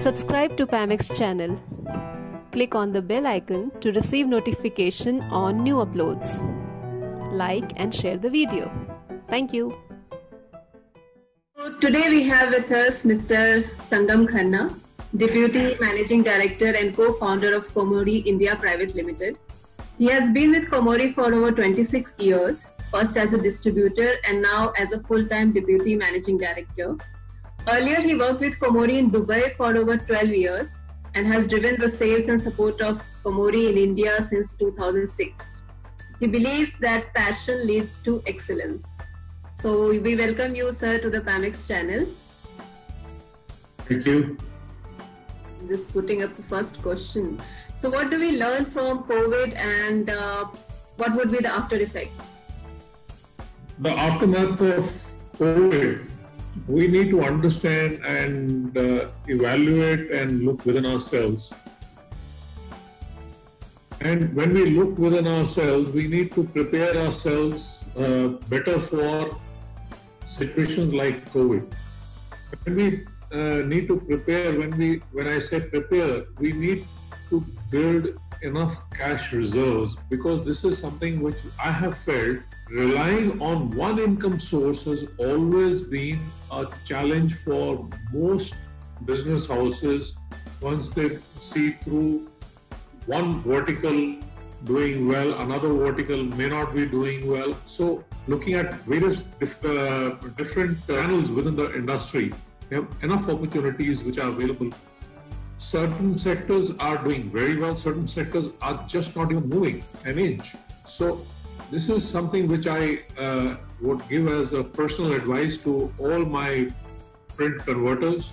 Subscribe to Pamex channel. Click on the bell icon to receive notification on new uploads. Like and share the video. Thank you. Today we have with us Mr. Sangam Khanna, Deputy Managing Director and co-founder of Komori India Private Limited. He has been with Komori for over 26 years, first as a distributor and now as a full-time Deputy Managing Director. Earlier, he worked with Komori in Dubai for over 12 years and has driven the sales and support of Komori in India since 2006. He believes that passion leads to excellence. So we welcome you, sir, to the Pamex channel. Thank you. Just putting up the first question. So, what do we learn from COVID, and uh, what would be the after effects? The aftermath of COVID, we need to understand and uh, evaluate and look within ourselves. And when we look within ourselves, we need to prepare ourselves uh, better for situations like COVID. When we uh, need to prepare, when we when I say prepare, we need to build enough cash reserves because this is something which I have felt relying on one income source has always been a challenge for most business houses once they see through one vertical doing well, another vertical may not be doing well. So, looking at various dif- uh, different channels within the industry, we have enough opportunities which are available. Certain sectors are doing very well, certain sectors are just not even moving an inch. So, this is something which I uh, would give as a personal advice to all my print converters.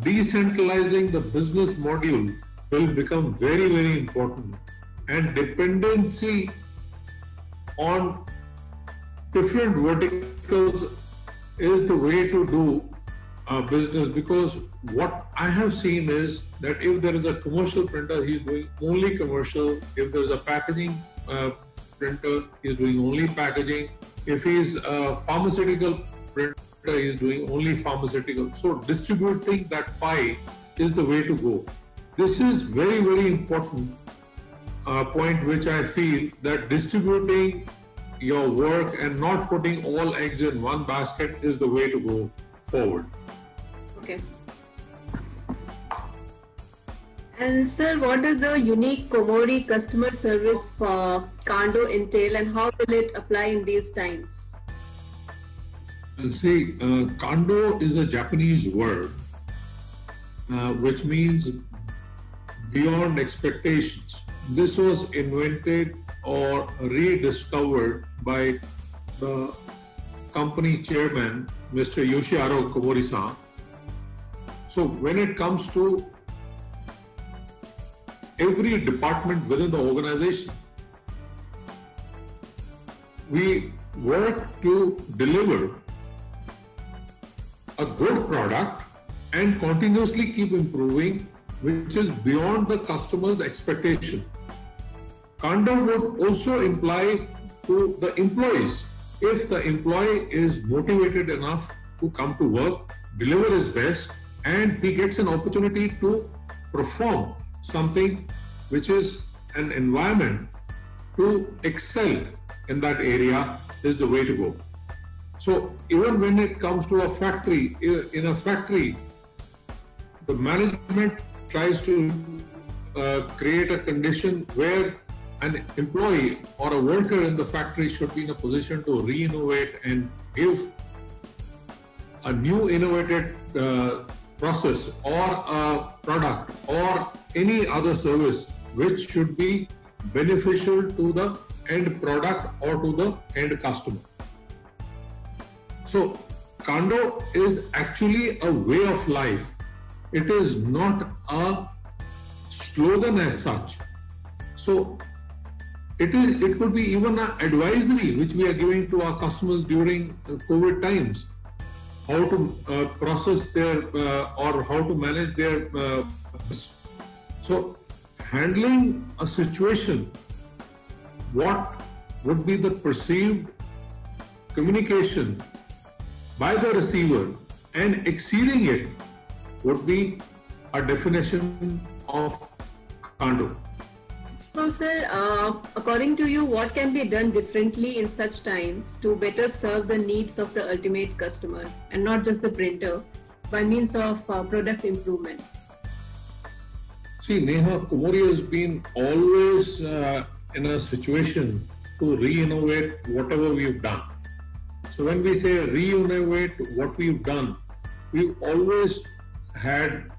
Decentralizing the business module will become very, very important. And dependency on different verticals is the way to do uh, business because what I have seen is that if there is a commercial printer, he's doing only commercial. If there is a packaging uh, printer, he's doing only packaging. If he's a pharmaceutical printer, he's doing only pharmaceutical. So distributing that pie is the way to go. This is very, very important uh, point which I feel that distributing your work and not putting all eggs in one basket is the way to go forward. Okay. And sir, what does the unique Komori customer service for Kando entail, and how will it apply in these times? See, uh, Kando is a Japanese word uh, which means beyond expectations. This was invented or rediscovered by the company chairman, Mr. Yoshiharu Komori-san. So when it comes to every department within the organization, we work to deliver a good product and continuously keep improving, which is beyond the customer's expectation. Kando would also imply to the employees if the employee is motivated enough to come to work, deliver his best, and he gets an opportunity to perform something which is an environment to excel in that area is the way to go. So even when it comes to a factory, in a factory, the management tries to uh, create a condition where an employee or a worker in the factory should be in a position to re-innovate and give a new innovated uh, process or a product or any other service which should be beneficial to the end product or to the end customer. So, Kando is actually a way of life. It is not a slogan as such. So, it is. It could be even an advisory which we are giving to our customers during COVID times, how to uh, process their uh, or how to manage their. Uh, so, handling a situation, what would be the perceived communication by the receiver and exceeding it would be a definition of Kando. So, sir, uh, according to you, what can be done differently in such times to better serve the needs of the ultimate customer and not just the printer by means of uh, product improvement? See, Neha, Komori has been always uh, in a situation to re-innovate whatever we've done. So when we say re-innovate what we've done, we've always had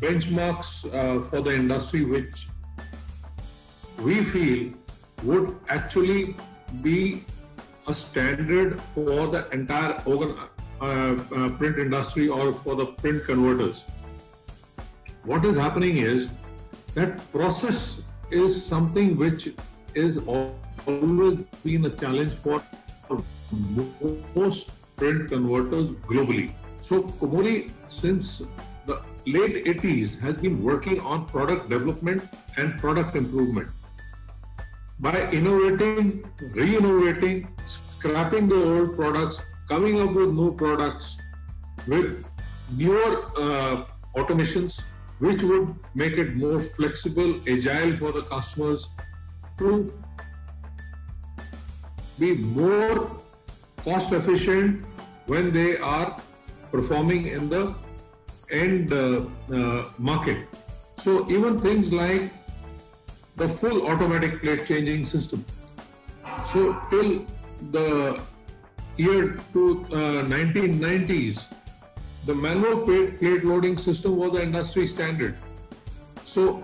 benchmarks uh, for the industry which we feel would actually be a standard for the entire organ, uh, uh, print industry or for the print converters what is happening is that process is something which is always been a challenge for most print converters globally. So Komori, since the late 80s, has been working on product development and product improvement. By innovating, re-innovating, scrapping the old products, coming up with new products with newer uh, automations, which would make it more flexible, agile for the customers to be more cost efficient when they are performing in the end uh, uh, market. So even things like the full automatic plate changing system. So till the year to uh, 1990s, the manual plate, plate loading system was the industry standard. So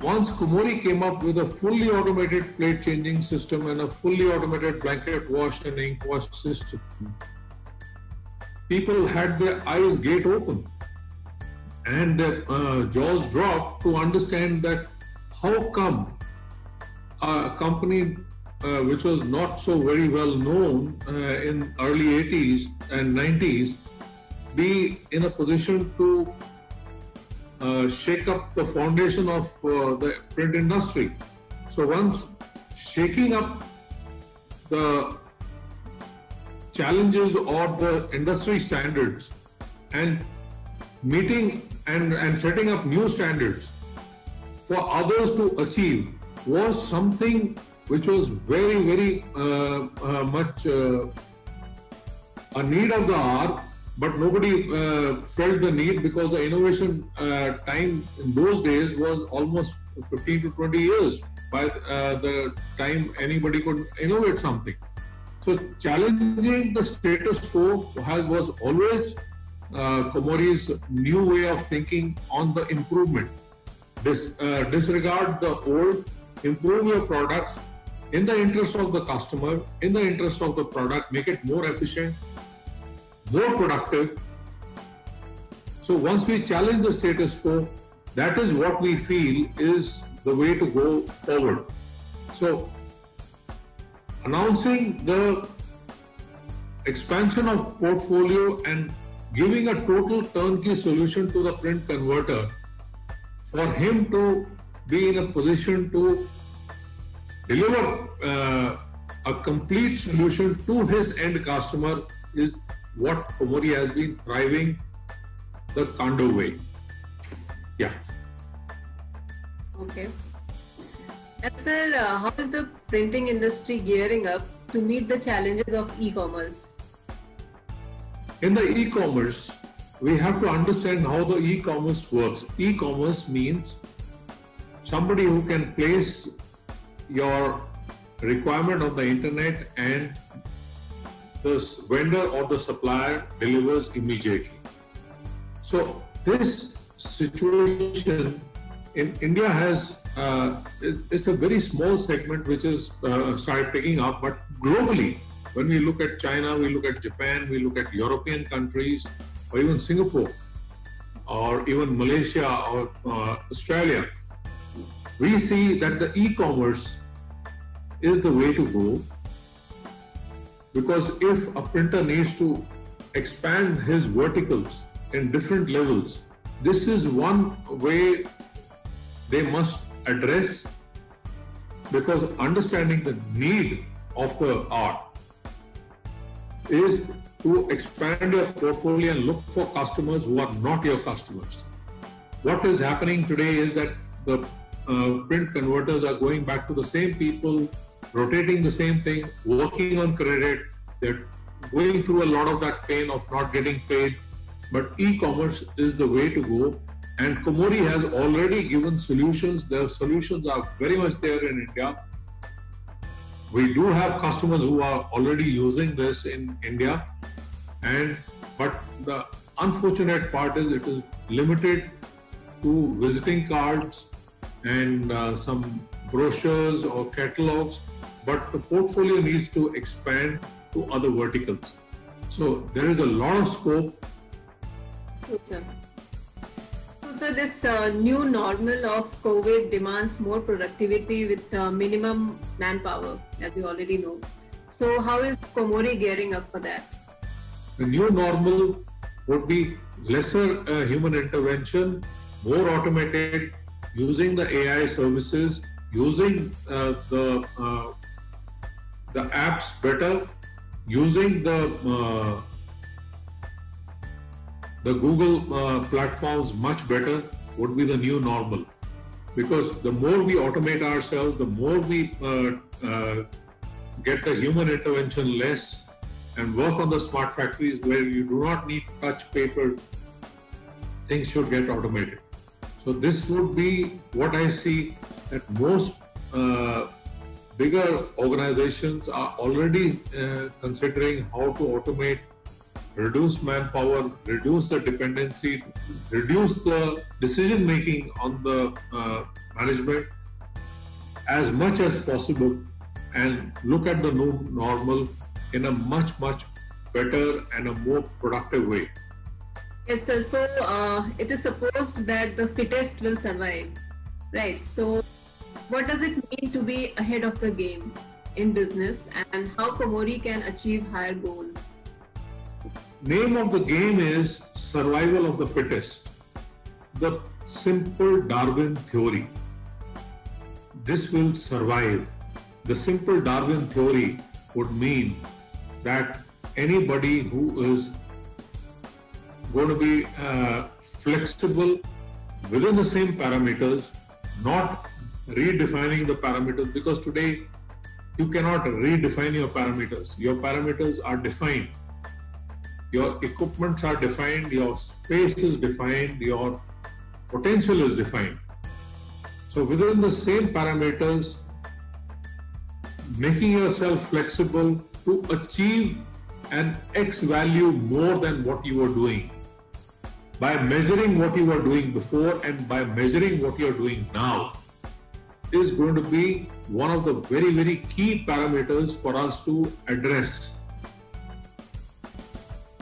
once Komori came up with a fully automated plate changing system and a fully automated blanket wash and ink wash system, people had their eyes gate open and their uh, jaws dropped to understand that how come a company uh, which was not so very well known uh, in early 80s and 90s be in a position to uh, shake up the foundation of uh, the print industry. So once shaking up the challenges or the industry standards and meeting and, and setting up new standards for others to achieve was something which was very, very uh, uh much uh, a need of the hour but nobody uh, felt the need because the innovation uh, time in those days was almost 15 to 20 years by uh, the time anybody could innovate something. So challenging the status quo was always uh, Komori's new way of thinking on the improvement. Dis, uh, disregard the old, improve your products in the interest of the customer, in the interest of the product, make it more efficient, more productive. So once we challenge the status quo, that is what we feel is the way to go forward. So announcing the expansion of portfolio and giving a total turnkey solution to the print converter for him to be in a position to deliver uh, a complete solution to his end customer is what Komori has been thriving the Kando way. Yeah. Okay. And sir, uh, how is the printing industry gearing up to meet the challenges of e-commerce? In the e-commerce, we have to understand how the e-commerce works. E-commerce means somebody who can place your requirement on the internet and the vendor or the supplier delivers immediately. So this situation in India has uh, it's a very small segment which is uh, started picking up, but globally, when we look at China, we look at Japan, we look at European countries, or even Singapore, or even Malaysia or uh, Australia, we see that the e-commerce is the way to go because if a printer needs to expand his verticals in different levels, this is one way they must address because understanding the need of the art is to expand your portfolio and look for customers who are not your customers. What is happening today is that the uh, print converters are going back to the same people, rotating the same thing, working on credit. They're going through a lot of that pain of not getting paid. But e-commerce is the way to go. And Komori has already given solutions. Their solutions are very much there in India. We do have customers who are already using this in India. And but the unfortunate part is it is limited to visiting cards and uh, some brochures or catalogs, but the portfolio needs to expand to other verticals. So there is a lot of scope. So, sir, this uh, new normal of COVID demands more productivity with uh, minimum manpower, as we already know. So, how is Komori gearing up for that? The new normal would be lesser uh, human intervention, more automated, using the AI services, using uh, the uh, the apps better, using the uh, the Google uh, platforms much better would be the new normal. Because the more we automate ourselves, the more we uh, get the human intervention less and work on the smart factories where you do not need touch paper, things should get automated. So this would be what I see that most uh, bigger organizations are already uh, considering how to automate, reduce manpower, reduce the dependency, reduce the decision making on the uh, management as much as possible and look at the new normal in a much, much better and a more productive way. Yes, sir. So uh, it is supposed that the fittest will survive, right? So, what does it mean to be ahead of the game in business, and how Komori can achieve higher goals? Name of the game is survival of the fittest. The simple Darwin theory. This will survive. The simple Darwin theory would mean that anybody who is going to be uh, flexible within the same parameters, not redefining the parameters because today you cannot redefine your parameters. Your parameters are defined. Your equipments are defined, your space is defined, your potential is defined. So within the same parameters, making yourself flexible to achieve an X value more than what you were doing by measuring what you were doing before and by measuring what you are doing now is going to be one of the very, very key parameters for us to address.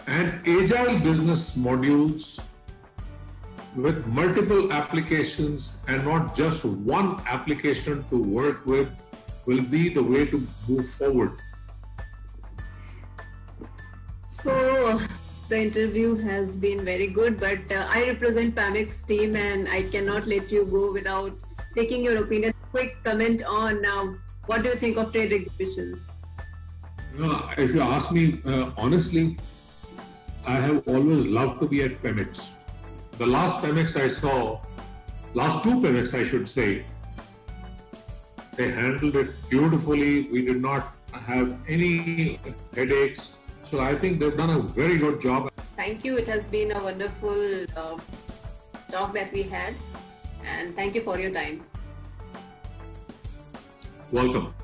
And agile business modules with multiple applications and not just one application to work with will be the way to move forward. So, the interview has been very good, but uh, I represent Pamex team and I cannot let you go without taking your opinion. Quick comment on now. Uh, what do you think of trade exhibitions? Know, if you ask me uh, honestly, I have always loved to be at Pamex. The last Pamex I saw, last two Pamex I should say, they handled it beautifully. We did not have any headaches so I think they've done a very good job. Thank you. It has been a wonderful uh, talk that we had. And thank you for your time. Welcome.